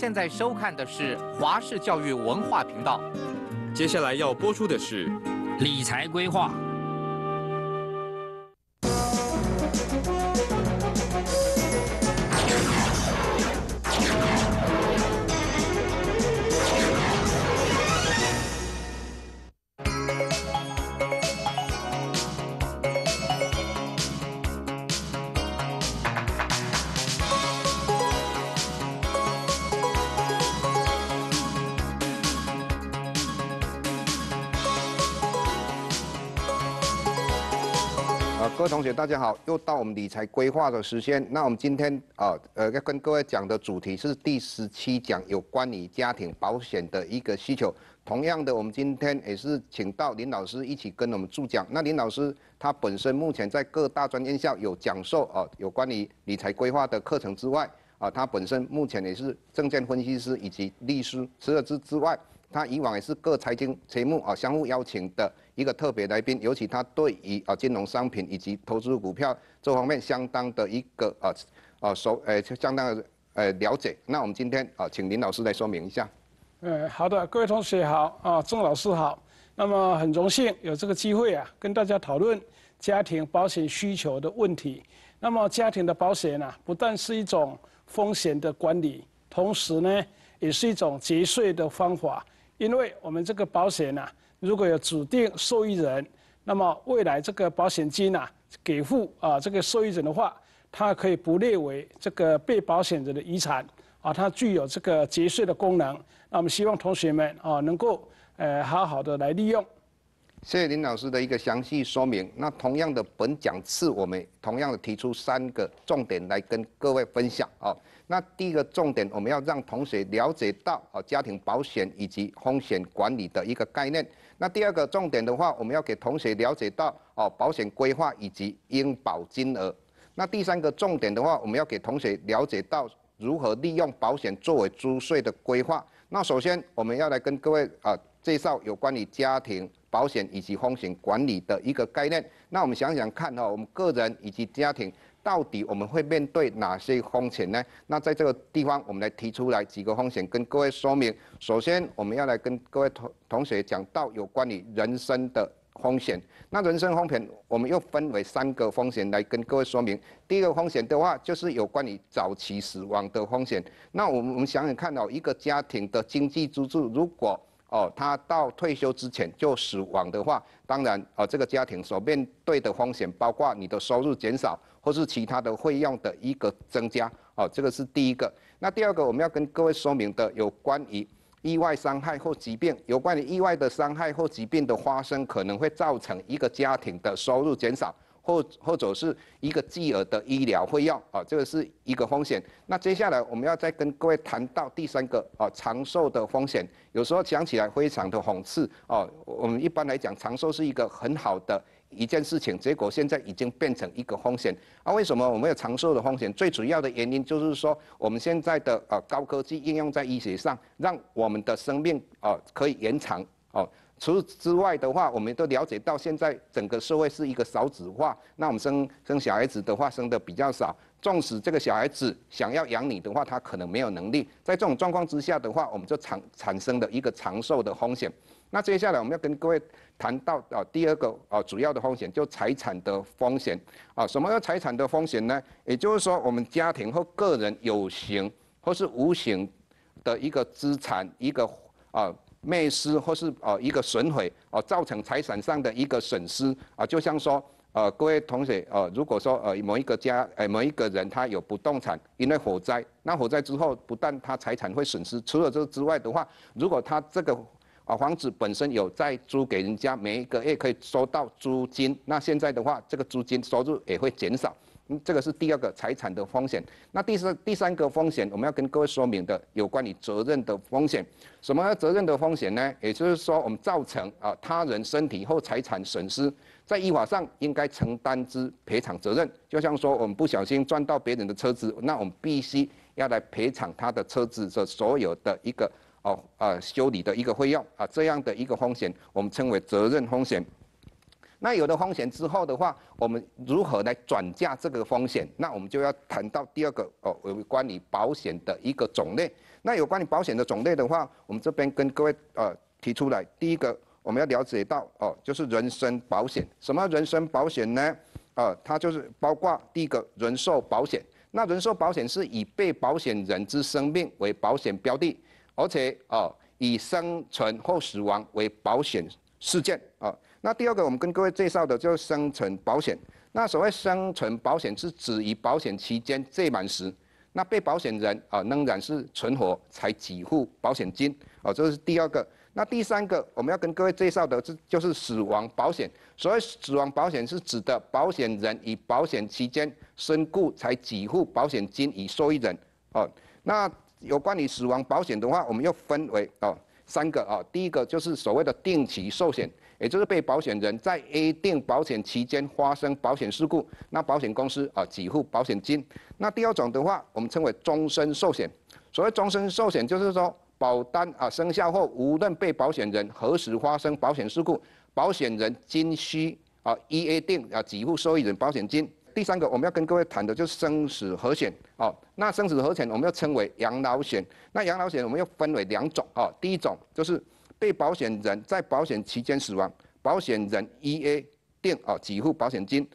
现在收看的是华视教育文化频道。接下来要播出的是理财规划。大家好，又到我们理财规划的时间。那我们今天啊，呃，要跟各位讲的主题是第十七讲，有关于家庭保险的一个需求。同样的，我们今天也是请到林老师一起跟我们助讲。那林老师他本身目前在各大专院校有讲授啊，有关于理财规划的课程之外，啊，他本身目前也是证券分析师以及律师。除了之之外，他以往也是各财经节目啊相互邀请的一个特别来宾，尤其他对于啊金融商品以及投资股票这方面相当的一个啊啊熟呃相当的呃了解。那我们今天啊请林老师来说明一下。嗯，好的，各位同学好啊，郑老师好。那么很荣幸有这个机会啊，跟大家讨论家庭保险需求的问题。那么家庭的保险呢，不但是一种风险的管理，同时呢，也是一种节税的方法。因为我们这个保险呢，如果有指定受益人，那么未来这个保险金呢，给付啊这个受益人的话，它可以不列为这个被保险人的遗产啊，它具有这个节税的功能。那么希望同学们啊，能够呃好好的来利用。谢谢林老师的一个详细说明。那同样的，本讲次我们同样的提出三个重点来跟各位分享啊。那第一个重点，我们要让同学了解到啊家庭保险以及风险管理的一个概念。那第二个重点的话，我们要给同学了解到哦保险规划以及应保金额。那第三个重点的话，我们要给同学了解到如何利用保险作为租税的规划。那首先我们要来跟各位啊介绍有关于家庭保险以及风险管理的一个概念。那我们想想看哈，我们个人以及家庭。到底我们会面对哪些风险呢？那在这个地方，我们来提出来几个风险，跟各位说明。首先，我们要来跟各位同同学讲到有关于人身的风险。那人身风险，我们又分为三个风险来跟各位说明。第一个风险的话，就是有关于早期死亡的风险。那我们我们想想看哦，一个家庭的经济支柱，如果哦他到退休之前就死亡的话，当然哦这个家庭所面对的风险，包括你的收入减少。或是其他的费用的一个增加，哦，这个是第一个。那第二个我们要跟各位说明的，有关于意外伤害或疾病，有关于意外的伤害或疾病的发生，可能会造成一个家庭的收入减少，或或者是一个巨额的医疗费用，啊，这个是一个风险。那接下来我们要再跟各位谈到第三个，啊，长寿的风险。有时候讲起来非常的讽刺，哦，我们一般来讲长寿是一个很好的。一件事情，结果现在已经变成一个风险啊！为什么我们有长寿的风险？最主要的原因就是说，我们现在的呃高科技应用在医学上，让我们的生命啊可以延长哦。除此之外的话，我们都了解到现在整个社会是一个少子化，那我们生生小孩子的话生的比较少，纵使这个小孩子想要养你的话，他可能没有能力。在这种状况之下的话，我们就产产生的一个长寿的风险。那接下来我们要跟各位谈到啊，第二个啊主要的风险就财产的风险啊。什么叫财产的风险呢？也就是说，我们家庭或个人有形或是无形的一个资产一个啊灭失或是呃一个损毁啊，造成财产上的一个损失啊。就像说呃各位同学呃，如果说呃某一个家呃某一个人他有不动产，因为火灾，那火灾之后不但他财产会损失，除了这之外的话，如果他这个啊，房子本身有在租给人家，每一个月可以收到租金。那现在的话，这个租金收入也会减少。这个是第二个财产的风险。那第三第三个风险，我们要跟各位说明的，有关于责任的风险。什么责任的风险呢？也就是说，我们造成啊他人身体或财产损失，在依法上应该承担之赔偿责任。就像说，我们不小心撞到别人的车子，那我们必须要来赔偿他的车子的所有的一个。哦，呃，修理的一个费用啊，这样的一个风险，我们称为责任风险。那有了风险之后的话，我们如何来转嫁这个风险？那我们就要谈到第二个哦，有关于保险的一个种类。那有关于保险的种类的话，我们这边跟各位呃提出来，第一个我们要了解到哦，就是人身保险。什么人身保险呢？呃，它就是包括第一个人寿保险。那人寿保险是以被保险人之生命为保险标的，而且哦，以生存或死亡为保险事件。那第二个，我们跟各位介绍的就是生存保险。那所谓生存保险是指于保险期间届满时，那被保险人啊仍然是存活才给付保险金哦，这是第二个。那第三个，我们要跟各位介绍的是就是死亡保险。所谓死亡保险是指的保险人以保险期间身故才给付保险金以受益人哦。那有关于死亡保险的话，我们又分为哦三个啊。第一个就是所谓的定期寿险。也就是被保险人在 A 定保险期间发生保险事故，那保险公司啊给付保险金。那第二种的话，我们称为终身寿险。所谓终身寿险，就是说保单啊生效后，无论被保险人何时发生保险事故，保险人均需啊依 A 定啊给付受益人保险金。第三个我们要跟各位谈的就是生死和险哦。那生死和险我们要称为养老险。那养老险我们又分为两种哦。第一种就是。被保险人在保险期间死亡，保险人 E A 定哦给付保险金。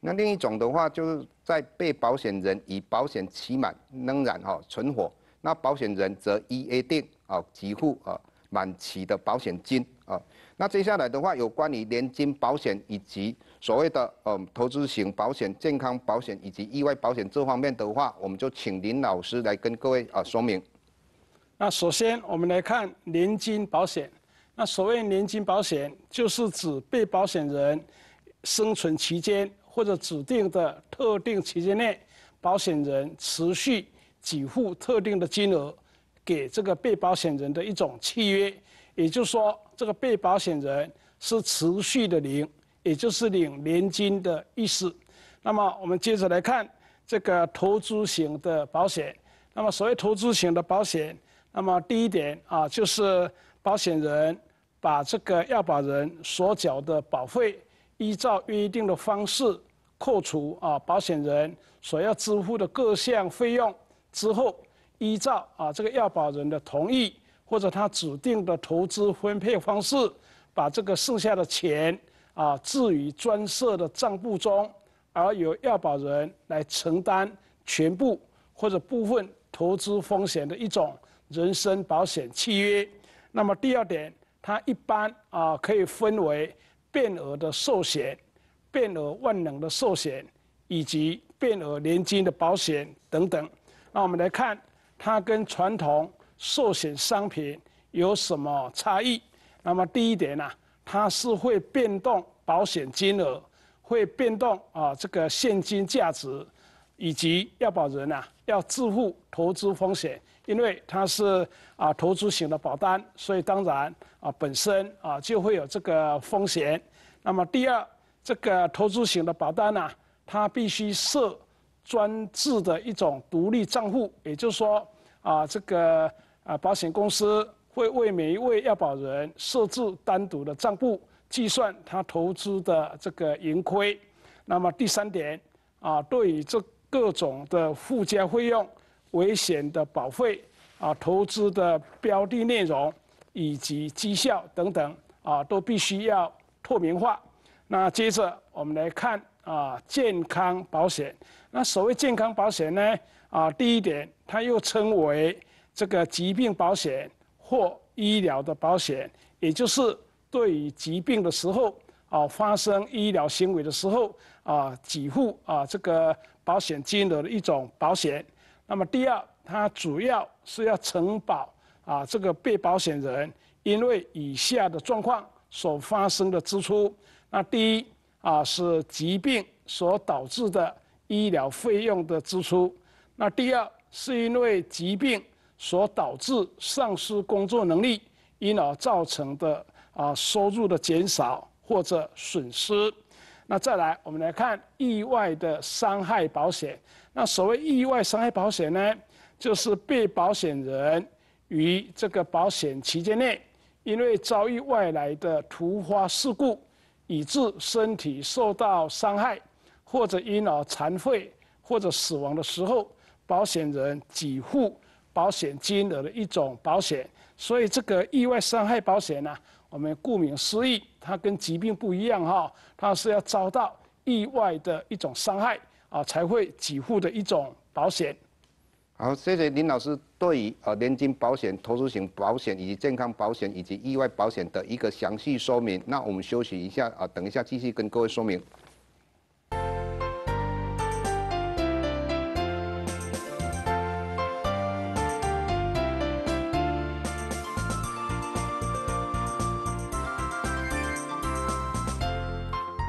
那另一种的话，就是在被保险人以保险期满仍然哈存活，那保险人则 E A 定哦给付啊满期的保险金啊。那接下来的话，有关于年金保险以及所谓的嗯投资型保险、健康保险以及意外保险这方面的话，我们就请林老师来跟各位啊说明。那首先我们来看年金保险。那所谓年金保险，就是指被保险人生存期间或者指定的特定期间内，保险人持续给付特定的金额给这个被保险人的一种契约。也就是说，这个被保险人是持续的领，也就是领年金的意思。那么我们接着来看这个投资型的保险。那么所谓投资型的保险。那么第一点啊，就是保险人把这个要保人所缴的保费，依照约定的方式扣除啊，保险人所要支付的各项费用之后，依照啊这个要保人的同意或者他指定的投资分配方式，把这个剩下的钱啊置于专设的账簿中，而由要保人来承担全部或者部分投资风险的一种。人身保险契约，那么第二点，它一般啊可以分为变额的寿险、变额万能的寿险以及变额年金的保险等等。那我们来看它跟传统寿险商品有什么差异？那么第一点呢，它是会变动保险金额，会变动啊这个现金价值，以及要保人啊要自负投资风险。因为它是啊投资型的保单，所以当然啊本身啊就会有这个风险。那么第二，这个投资型的保单呢，它必须设专制的一种独立账户，也就是说啊这个啊保险公司会为每一位要保人设置单独的账户，计算他投资的这个盈亏。那么第三点啊，对于这各种的附加费用。危险的保费啊，投资的标的内容以及绩效等等啊，都必须要透明化。那接着我们来看啊，健康保险。那所谓健康保险呢啊，第一点，它又称为这个疾病保险或医疗的保险，也就是对于疾病的时候啊，发生医疗行为的时候啊，给付啊这个保险金额的一种保险。那么第二，它主要是要承保啊这个被保险人因为以下的状况所发生的支出。那第一啊是疾病所导致的医疗费用的支出。那第二是因为疾病所导致丧失工作能力，因而造成的啊收入的减少或者损失。那再来，我们来看意外的伤害保险。那所谓意外伤害保险呢，就是被保险人于这个保险期间内，因为遭遇外来的突发事故，以致身体受到伤害，或者因而残废或者死亡的时候，保险人给付保险金额的一种保险。所以这个意外伤害保险呢，我们顾名思义，它跟疾病不一样哈，它是要遭到意外的一种伤害啊，才会给付的一种保险。好，谢谢林老师对于呃年金保险、投资型保险以及健康保险以及意外保险的一个详细说明。那我们休息一下啊，等一下继续跟各位说明。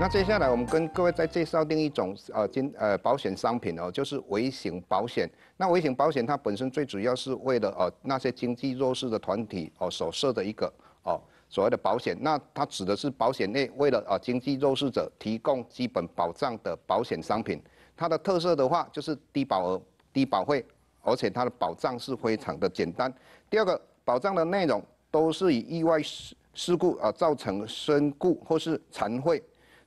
那接下来我们跟各位再介绍另一种呃金呃保险商品哦，就是微型保险。那微型保险它本身最主要是为了呃那些经济弱势的团体哦所设的一个哦所谓的保险。那它指的是保险内为了呃经济弱势者提供基本保障的保险商品。它的特色的话就是低保额、低保费，而且它的保障是非常的简单。第二个，保障的内容都是以意外事事故啊造成身故或是残废。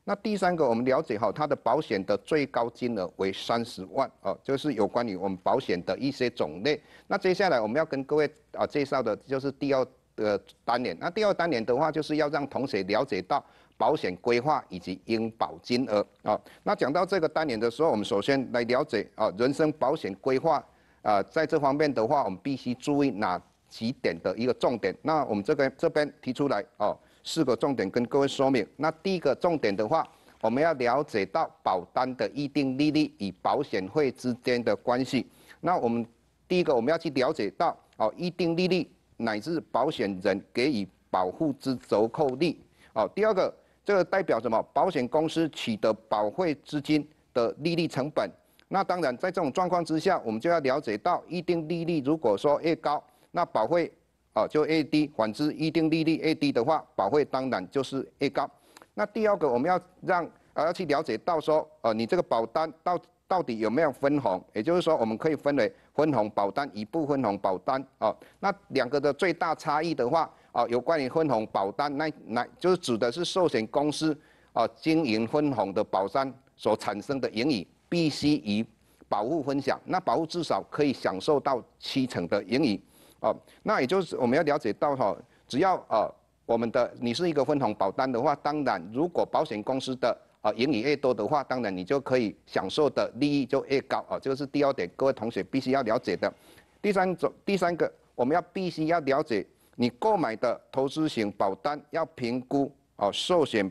那第三个，我们了解好它的保险的最高金额为三十万哦，就是有关于我们保险的一些种类。那接下来我们要跟各位啊介绍的就是第二个单元。那第二单元的话，就是要让同学了解到保险规划以及应保金额啊。那讲到这个单元的时候，我们首先来了解啊人身保险规划啊，在这方面的话，我们必须注意哪几点的一个重点。那我们这个这边提出来哦。四个重点跟各位说明。那第一个重点的话，我们要了解到保单的预定利率与保险费之间的关系。那我们第一个我们要去了解到哦，预定利率乃至保险人给予保护之折扣率。哦，第二个这个代表什么？保险公司取得保费资金的利率成本。那当然在这种状况之下，我们就要了解到预定利率如果说越高，那保费。哦，就 A 低，反之一定利率 A 低的话，保费当然就是 A 高。那第二个，我们要让啊要去了解到说，呃，你这个保单到到底有没有分红？也就是说，我们可以分为分红保单与不分红保单。哦，那两个的最大差异的话，哦，有关于分红保单，那那就是指的是寿险公司啊经营分红的保单所产生的盈余，必须以保护分享。那保护至少可以享受到七成的盈余。哦，那也就是我们要了解到哈，只要呃我们的你是一个分红保单的话，当然如果保险公司的呃盈利越多的话，当然你就可以享受的利益就越高啊。这个是第二点，各位同学必须要了解的。第三种，第三个我们要必须要了解，你购买的投资型保单要评估哦寿险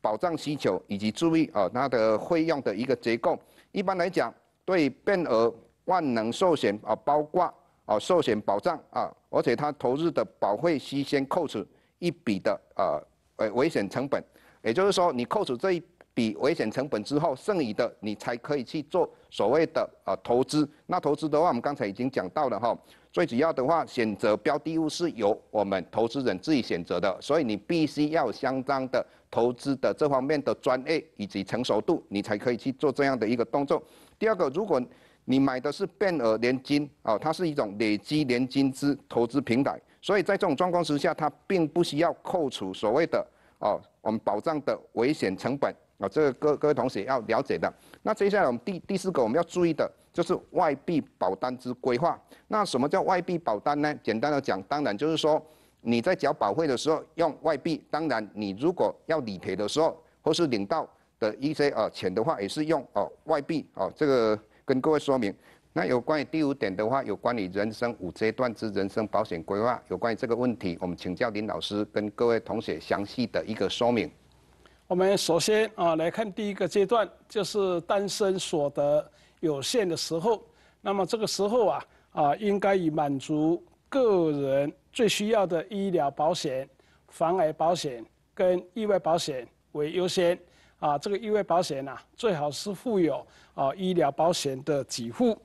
保障需求以及注意哦它的费用的一个结构。一般来讲，对变额万能寿险啊，包括哦，寿险保障啊，而且他投入的保费需先扣除一笔的呃呃危险成本，也就是说，你扣除这一笔危险成本之后，剩余的你才可以去做所谓的呃投资。那投资的话，我们刚才已经讲到了哈，最主要的话，选择标的物是由我们投资人自己选择的，所以你必须要相当的投资的这方面的专业以及成熟度，你才可以去做这样的一个动作。第二个，如果你买的是变额年金哦，它是一种累积年金之投资平台，所以在这种状况之下，它并不需要扣除所谓的哦我们保障的危险成本啊，这个各各位同学要了解的。那接下来我们第第四个我们要注意的就是外币保单之规划。那什么叫外币保单呢？简单的讲，当然就是说你在缴保费的时候用外币，当然你如果要理赔的时候或是领到的一些呃钱的话，也是用哦外币哦这个。跟各位说明，那有关于第五点的话，有关于人生五阶段之人生保险规划，有关于这个问题，我们请教林老师跟各位同学详细的一个说明。我们首先啊来看第一个阶段，就是单身所得有限的时候，那么这个时候啊啊应该以满足个人最需要的医疗保险、防癌保险跟意外保险为优先。啊，这个意外保险呐，最好是附有啊医疗保险的给付。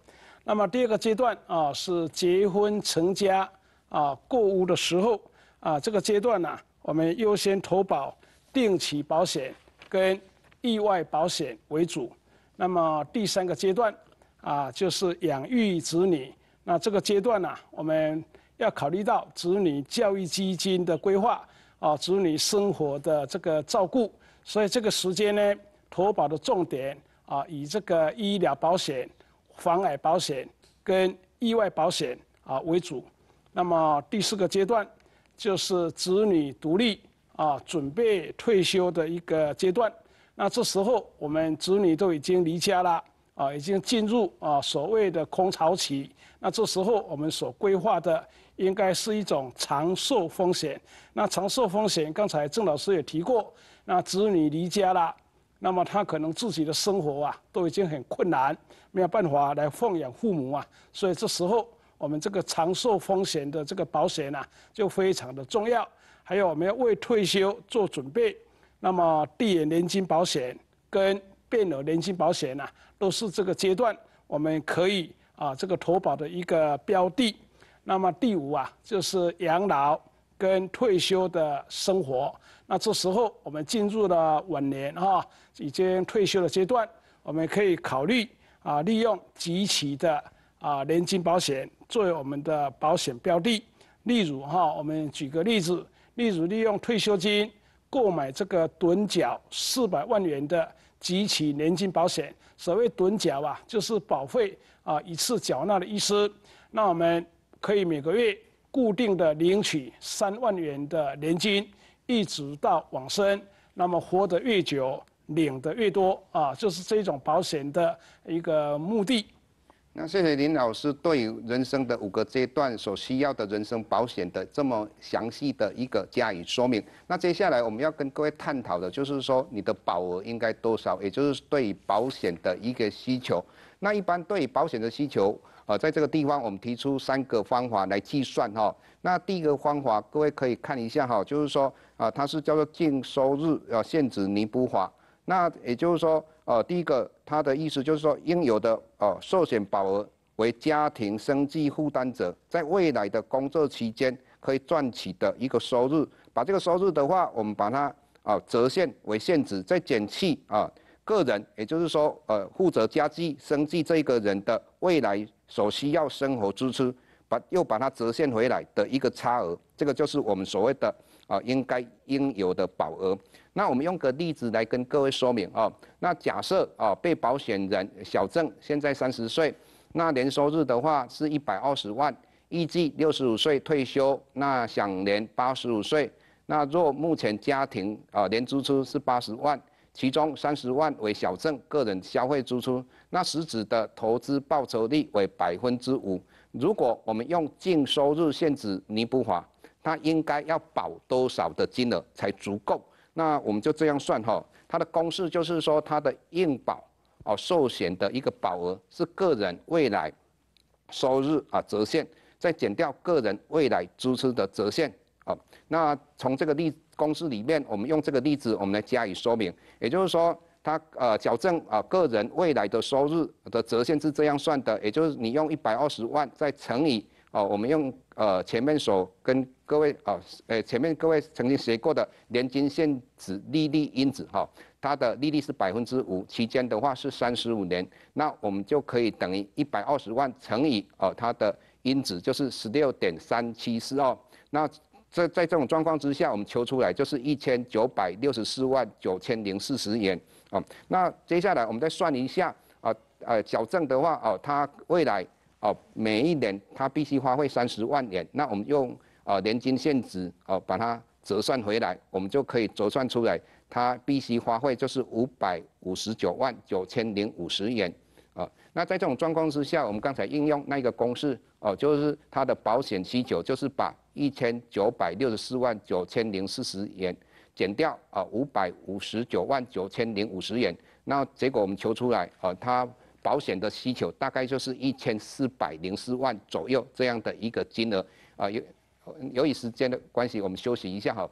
那么第二个阶段啊，是结婚成家啊购物的时候啊，这个阶段呢，我们优先投保定期保险跟意外保险为主。那么第三个阶段啊，就是养育子女。那这个阶段呢，我们要考虑到子女教育基金的规划啊，子女生活的这个照顾。所以这个时间呢，投保的重点啊，以这个医疗保险、防癌保险跟意外保险啊为主。那么第四个阶段就是子女独立啊，准备退休的一个阶段。那这时候我们子女都已经离家了啊，已经进入啊所谓的空巢期。那这时候我们所规划的应该是一种长寿风险。那长寿风险，刚才郑老师也提过，那子女离家了，那么他可能自己的生活啊都已经很困难，没有办法来奉养父母啊，所以这时候我们这个长寿风险的这个保险啊就非常的重要。还有我们要为退休做准备。那么，递延年金保险跟变额年金保险呢，都是这个阶段我们可以啊这个投保的一个标的。那么第五啊，就是养老跟退休的生活。那这时候我们进入了晚年哈，已经退休的阶段，我们可以考虑啊利用集齐的啊年金保险作为我们的保险标的。例如哈，我们举个例子，例如利用退休金。购买这个趸缴四百万元的集齐年金保险，所谓趸缴啊，就是保费啊一次缴纳的意思。那我们可以每个月固定的领取三万元的年金，一直到往生。那么活得越久，领得越多啊，就是这种保险的一个目的。那谢谢林老师对人生的五个阶段所需要的人生保险的这么详细的一个加以说明。那接下来我们要跟各位探讨的就是说你的保额应该多少，也就是对保险的一个需求。那一般对保险的需求，啊，在这个地方我们提出三个方法来计算哈。那第一个方法各位可以看一下哈，就是说啊，它是叫做净收入呃现值弥补法。那也就是说。呃，第一个，它的意思就是说，应有的呃寿险保额为家庭生计负担者在未来的工作期间可以赚取的一个收入，把这个收入的话，我们把它啊折现为现值，再减去啊个人，也就是说呃负责家计生计这个人的未来所需要生活支出，把又把它折现回来的一个差额，这个就是我们所谓的啊应该应有的保额。那我们用个例子来跟各位说明啊。那假设啊，被保险人小郑现在三十岁，那年收入的话是一百二十万，预计六十五岁退休，那享年八十五岁。那若目前家庭啊年支出是八十万，其中三十万为小郑个人消费支出，那实质的投资报酬率为百分之五。如果我们用净收入限制弥补法，它应该要保多少的金额才足够？那我们就这样算哈，它的公式就是说，它的应保哦寿险的一个保额是个人未来收入啊折现，再减掉个人未来支出的折现啊。那从这个例公式里面，我们用这个例子，我们来加以说明。也就是说，它呃矫正啊个人未来的收入的折现是这样算的，也就是你用一百二十万再乘以。哦，我们用呃前面所跟各位啊，呃前面各位曾经学过的年金现值利率因子哈，它的利率是百分之五，期间的话是三十五年，那我们就可以等于一百二十万乘以哦它的因子就是十六点三七四二，那在在这种状况之下，我们求出来就是一千九百六十四万九千零四十元啊，那接下来我们再算一下啊呃矫正的话哦，它未来。哦，每一年他必须花费三十万元，那我们用呃年金现值哦把它折算回来，我们就可以折算出来，他必须花费就是五百五十九万九千零五十元啊。那在这种状况之下，我们刚才应用那个公式哦，就是它的保险需求就是把一千九百六十四万九千零四十元减掉啊五百五十九万九千零五十元，那结果我们求出来啊它。保险的需求大概就是一千四百零四万左右这样的一个金额啊，由由于时间的关系，我们休息一下哈。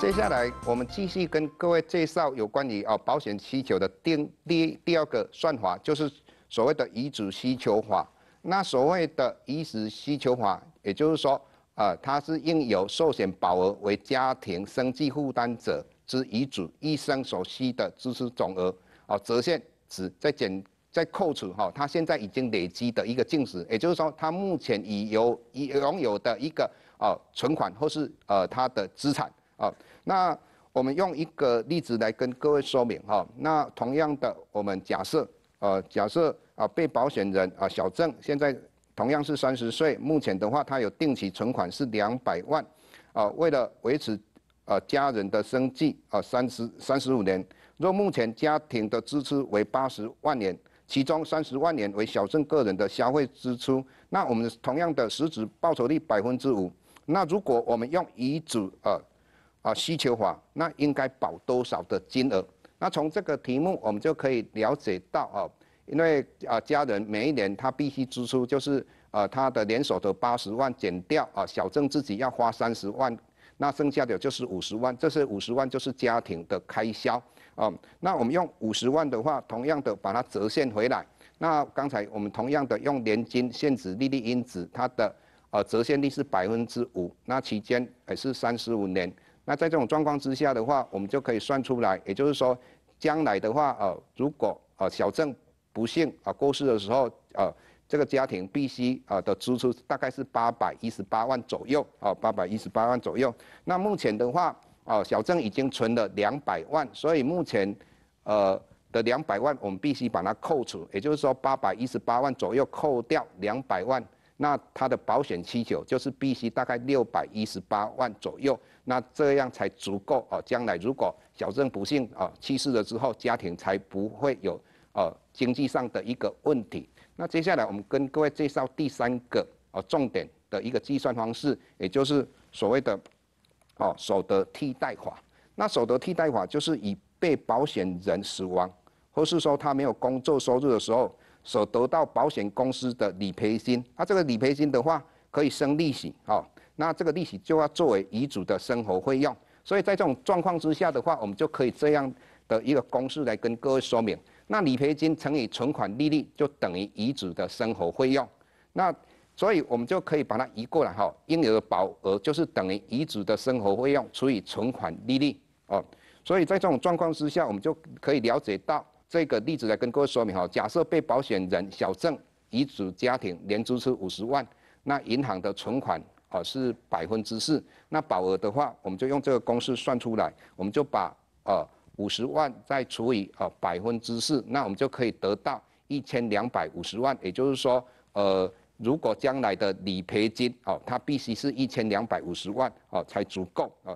接下来我们继续跟各位介绍有关于啊保险需求的第第第二个算法，就是所谓的遗嘱需求法。那所谓的遗嘱需求法，也就是说，呃，它是应由寿险保额为家庭生计负担者之遗嘱一生所需的支出总额，哦，折现值，再减再扣除哈，他现在已经累积的一个净值，也就是说，他目前已有已拥有的一个啊存款或是呃他的资产啊。那我们用一个例子来跟各位说明哈。那同样的，我们假设呃假设啊被保险人啊小郑现在同样是三十岁，目前的话他有定期存款是两百万啊，为了维持。呃，家人的生计啊，三十三十五年。若目前家庭的支出为八十万年，其中三十万年为小郑个人的消费支出，那我们同样的实质报酬率百分之五。那如果我们用遗嘱呃啊需求法，那应该保多少的金额？那从这个题目我们就可以了解到啊，因为啊家人每一年他必须支出就是呃他的年所得八十万减掉啊小郑自己要花三十万。那剩下的就是五十万，这是五十万就是家庭的开销啊。那我们用五十万的话，同样的把它折现回来。那刚才我们同样的用年金现值利率因子，它的呃折现率是百分之五，那期间也是三十五年。那在这种状况之下的话，我们就可以算出来，也就是说，将来的话呃，如果呃小郑不幸啊过世的时候呃。这个家庭必须啊的支出大概是八百一十八万左右啊，八百一十八万左右。那目前的话，啊小郑已经存了两百万，所以目前呃的两百万我们必须把它扣除，也就是说八百一十八万左右扣掉两百万，那他的保险需求就是必须大概六百一十八万左右，那这样才足够啊。将来如果小郑不幸啊去世了之后，家庭才不会有呃经济上的一个问题。那接下来我们跟各位介绍第三个哦重点的一个计算方式，也就是所谓的哦所得替代法。那所得替代法就是以被保险人死亡，或是说他没有工作收入的时候，所得到保险公司的理赔金。那这个理赔金的话，可以生利息哦。那这个利息就要作为遗嘱的生活费用。所以在这种状况之下的话，我们就可以这样的一个公式来跟各位说明。那理赔金乘以存款利率就等于遗嘱的生活费用，那所以我们就可以把它移过来哈，应有的保额就是等于遗嘱的生活费用除以存款利率哦。所以在这种状况之下，我们就可以了解到这个例子来跟各位说明哈。假设被保险人小郑遗嘱家庭年支出五十万，那银行的存款啊是百分之四，那保额的话，我们就用这个公式算出来，我们就把呃。五十万再除以呃百分之四，那我们就可以得到一千两百五十万。也就是说，呃，如果将来的理赔金哦，它必须是一千两百五十万哦才足够啊。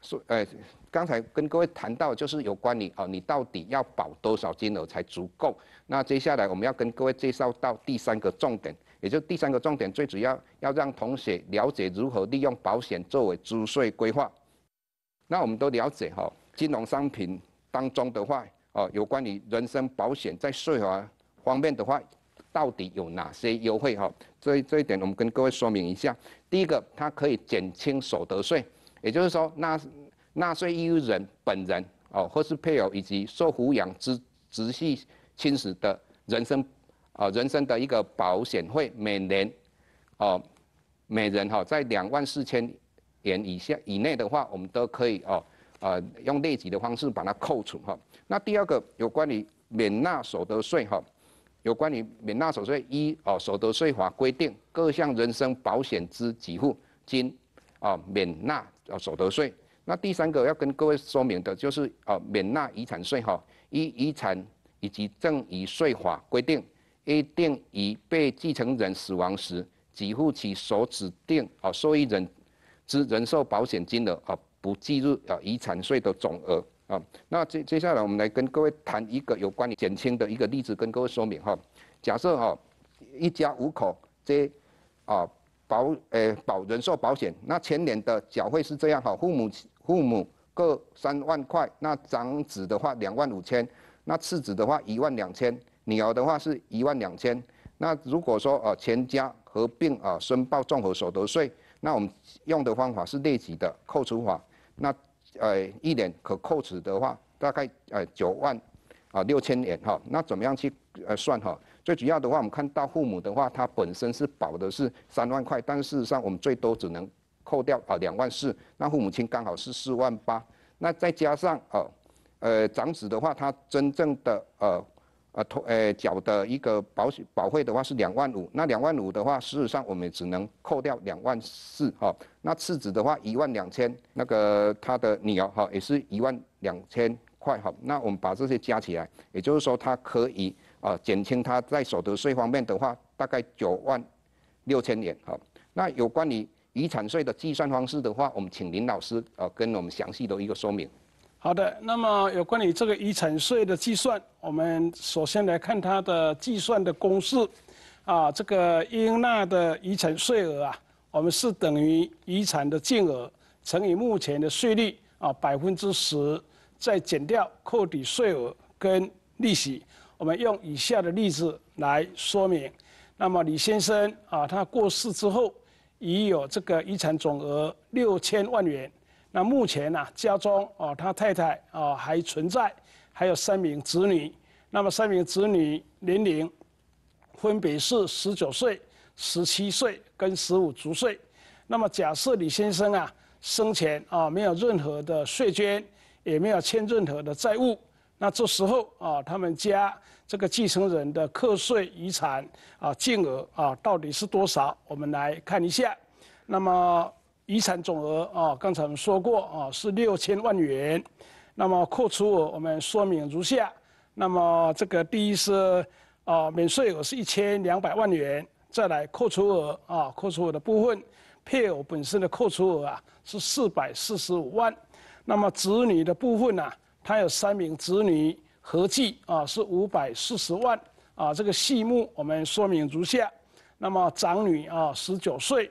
所呃，刚才跟各位谈到就是有关你哦，你到底要保多少金额才足够？那接下来我们要跟各位介绍到第三个重点，也就第三个重点最主要要让同学了解如何利用保险作为租税规划。那我们都了解哈。金融商品当中的话，哦，有关于人身保险在税法方面的话，到底有哪些优惠？哈，这这一点我们跟各位说明一下。第一个，它可以减轻所得税，也就是说，纳纳税义务人本人哦，或是配偶以及受抚养之直系亲属的人身，啊，人身的一个保险费，每年，哦，每人哈，在两万四千元以下以内的话，我们都可以哦。呃，用列举的方式把它扣除哈。那第二个有关于免纳所得税哈，有关于免纳所得税一哦，所得税法规定各项人身保险之给付金啊免纳呃所得税。那第三个要跟各位说明的就是哦免纳遗产税哈，一遗产以及赠与税法规定，一定以被继承人死亡时给付其所指定啊受益人之人寿保险金额啊。不计入啊遗产税的总额啊，那接接下来我们来跟各位谈一个有关于减轻的一个例子，跟各位说明哈。假设哈一家五口这啊保诶保人寿保险，那前年的缴费是这样哈，父母父母各三万块，那长子的话两万五千，那次子的话一万两千，女儿的话是一万两千。那如果说啊全家合并啊申报综合所得税，那我们用的方法是列举的扣除法。那呃一年可扣除的话，大概呃九万啊六千元哈。那怎么样去呃算哈？最主要的话，我们看到父母的话，他本身是保的是三万块，但事实上我们最多只能扣掉啊两万四。那父母亲刚好是四万八。那再加上呃呃长子的话，他真正的呃呃，投呃缴的一个保险保费的话是两万五，那两万五的话，事实上我们只能扣掉两万四哈。那次子的话一万两千，那个他的女儿哈也是一万两千块哈。那我们把这些加起来，也就是说他可以啊减轻他在所得税方面的话，大概九万六千元哈。那有关于遗产税的计算方式的话，我们请林老师呃跟我们详细的一个说明。好的，那么有关于这个遗产税的计算，我们首先来看它的计算的公式，啊，这个应纳的遗产税额啊，我们是等于遗产的净额乘以目前的税率啊百分之十，再减掉扣抵税额跟利息。我们用以下的例子来说明。那么李先生啊，他过世之后已有这个遗产总额六千万元。那目前呢，家中哦，他太太啊还存在，还有三名子女。那么三名子女年龄分别是十九岁、十七岁跟十五足岁。那么假设李先生啊生前啊没有任何的税捐，也没有欠任何的债务，那这时候啊他们家这个继承人的课税遗产啊金额啊到底是多少？我们来看一下。那么。遗产总额啊，刚才我们说过啊，是六千万元。那么扣除额我们说明如下。那么这个第一是啊，免税额是一千两百万元。再来扣除额啊，扣除额的部分，配偶本身的扣除额啊是四百四十五万。那么子女的部分呢，他有三名子女，合计啊是五百四十万。啊，这个细目我们说明如下。那么长女啊，十九岁。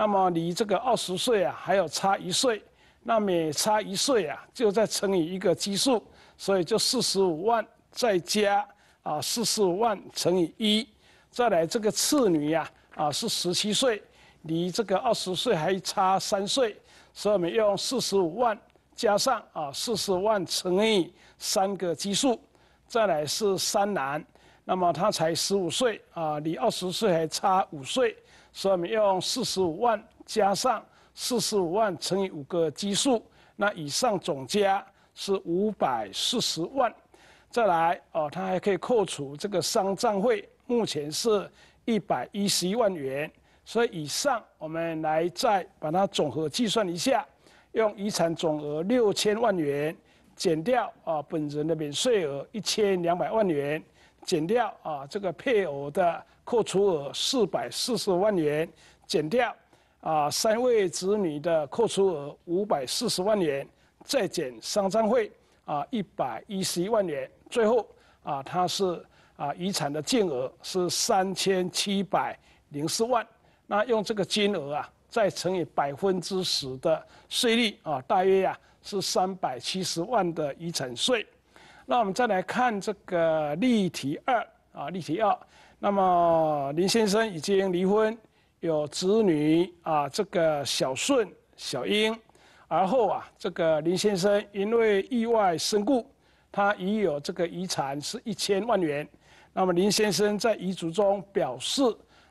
那么离这个二十岁啊，还有差一岁，那每差一岁啊，就再乘以一个基数，所以就四十五万，再加啊四十五万乘以一，再来这个次女呀啊是十七岁，离这个二十岁还差三岁，所以我们用四十五万加上啊四十万乘以三个基数，再来是三男，那么他才十五岁啊，离二十岁还差五岁。所以我们用四十五万加上四十五万乘以五个基数，那以上总加是五百四十万。再来哦，它还可以扣除这个丧葬费，目前是一百一十一万元。所以以上我们来再把它总和计算一下，用遗产总额六千万元减掉啊本人的免税额一千两百万元，减掉啊这个配偶的。扣除额四百四十万元，减掉啊三位子女的扣除额五百四十万元，再减丧葬费啊一百一十一万元，最后啊它是啊遗产的净额是三千七百零四万。那用这个金额啊，再乘以百分之十的税率啊，大约呀是三百七十万的遗产税。那我们再来看这个例题二啊，例题二。那么林先生已经离婚，有子女啊，这个小顺、小英，而后啊，这个林先生因为意外身故，他已有这个遗产是一千万元。那么林先生在遗嘱中表示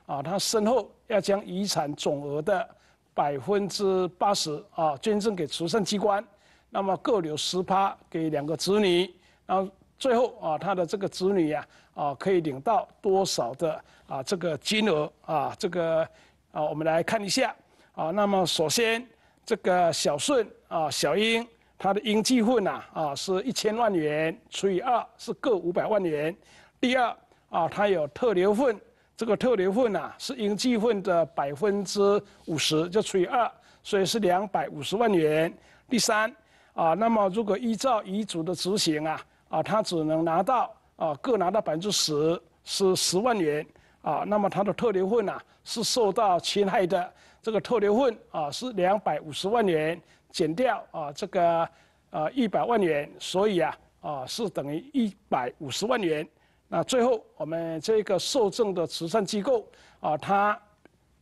啊，他身后要将遗产总额的百分之八十啊捐赠给慈善机关，那么各留十趴给两个子女，然后最后啊，他的这个子女呀。啊，可以领到多少的啊这个金额啊？这个啊，我们来看一下啊。那么首先，这个小顺啊，小英，他的应继份呐啊是一千万元除以二是各五百万元。第二啊，他有特留份，这个特留份呐是应继份的百分之五十，就除以二，所以是两百五十万元。第三啊，那么如果依照遗嘱的执行啊啊，他只能拿到。啊，各拿到百分之十是十万元啊，那么他的特留份呐是受到侵害的，这个特留份啊是两百五十万元，减掉啊这个啊一百万元，所以啊啊是等于一百五十万元。那最后我们这个受赠的慈善机构啊，它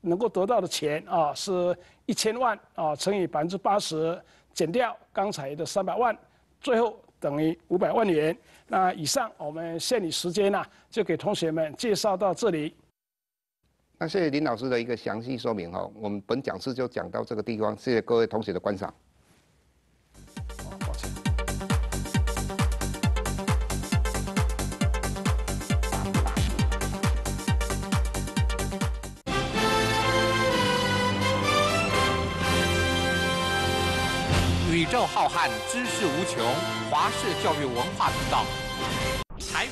能够得到的钱啊是一千万啊乘以百分之八十，减掉刚才的三百万，最后等于五百万元。那以上我们限你时间呢，就给同学们介绍到这里。那谢谢林老师的一个详细说明哈，我们本讲师就讲到这个地方，谢谢各位同学的观赏。浩瀚，知识无穷。华视教育文化频道。